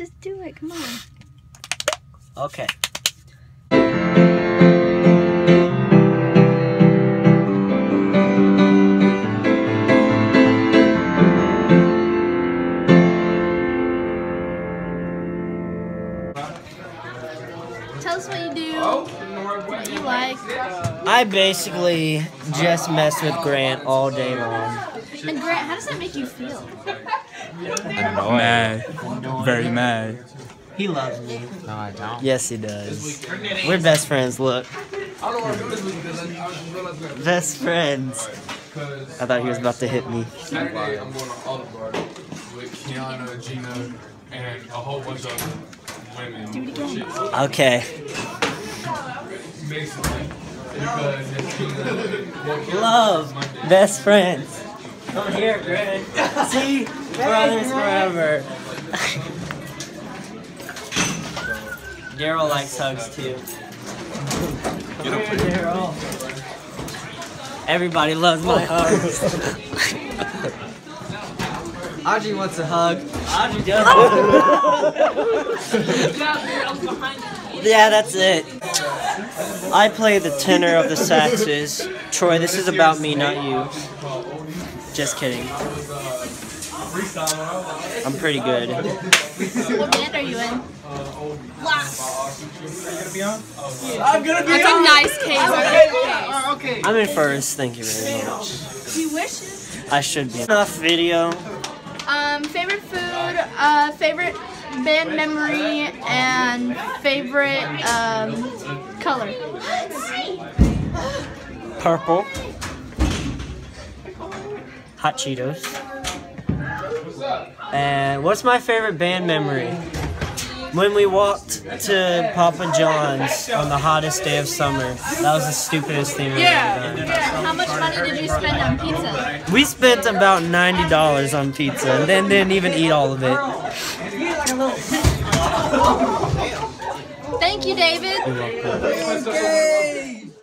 just do it. Come on. Okay. Tell us what you do. Oh. What you like. I basically just mess with Grant all day long. And Grant, how does that make you feel? Mad. Very mad. He loves me. No, I don't. Yes, he does. We're best friends. Look. Best friends. I thought he was about to hit me. Saturday, I'm going to Olive Garden with Kiana, Gina, and a whole bunch of women. Okay. Basically, because it's Gina Love. Best friends. Come here, Greg. See? Brothers forever. Daryl likes hugs too. Daryl. Everybody loves my hugs. Audrey wants a hug. Audrey does. yeah, that's it. I play the tenor of the saxes. Troy, this is about me, not you. Just kidding. I'm pretty good. What band are you in? I'm gonna be That's a nice case. okay. I'm in first, thank you very much. You wish? I should be. Enough video. Um, favorite food, uh, favorite band memory, and favorite um, color. Purple. Hot Cheetos. And what's my favorite band memory? When we walked to Papa John's on the hottest day of summer. That was the stupidest thing we've ever done. How much money did you spend on pizza? We spent about $90 on pizza and then didn't even eat all of it. Thank you, David. You're welcome.